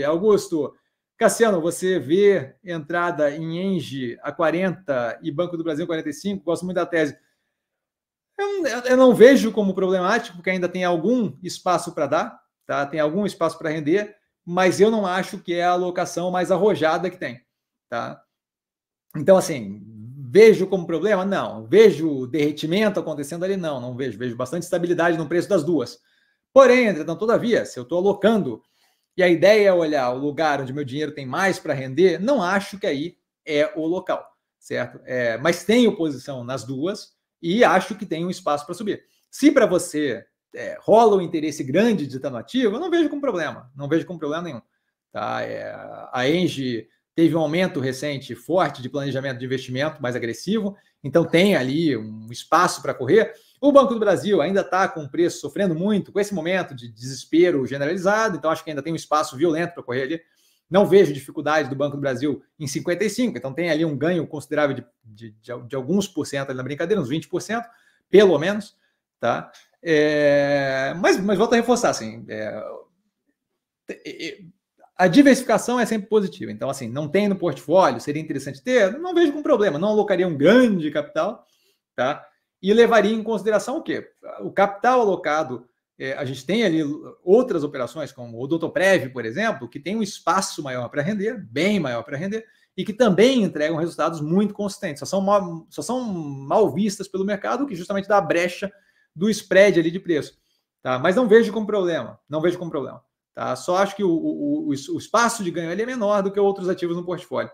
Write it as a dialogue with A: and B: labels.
A: Augusto, Cassiano, você vê entrada em Engie a 40 e Banco do Brasil 45, gosto muito da tese. Eu, eu não vejo como problemático, porque ainda tem algum espaço para dar, tá? tem algum espaço para render, mas eu não acho que é a alocação mais arrojada que tem. Tá? Então, assim, vejo como problema? Não. Vejo derretimento acontecendo ali? Não, não vejo. Vejo bastante estabilidade no preço das duas. Porém, entretanto, todavia, se eu estou alocando e a ideia é olhar o lugar onde meu dinheiro tem mais para render, não acho que aí é o local, certo? É, mas tenho posição nas duas e acho que tem um espaço para subir. Se para você é, rola um interesse grande de estar no ativo, eu não vejo como problema, não vejo como problema nenhum. Tá? É, a Engie teve um aumento recente forte de planejamento de investimento mais agressivo, então tem ali um espaço para correr. O Banco do Brasil ainda está com o preço sofrendo muito com esse momento de desespero generalizado, então acho que ainda tem um espaço violento para correr ali. Não vejo dificuldade do Banco do Brasil em 55, então tem ali um ganho considerável de, de, de, alguns por cento ali na brincadeira, uns 20%, pelo menos, tá? É, mas, mas volto a reforçar, assim, é, a diversificação é sempre positiva. Então, assim, não tem no portfólio, seria interessante ter, não vejo com problema, não alocaria um grande capital, tá? e levaria em consideração o quê? O capital alocado. É, a gente tem ali outras operações, como o Doutorprev, por exemplo, que tem um espaço maior para render, bem maior para render, e que também entregam resultados muito consistentes. Só são, mal, só são mal vistas pelo mercado, que justamente dá a brecha do spread ali de preço. Tá? Mas não vejo como problema, não vejo como problema. Tá? Só acho que o, o, o espaço de ganho é menor do que outros ativos no portfólio.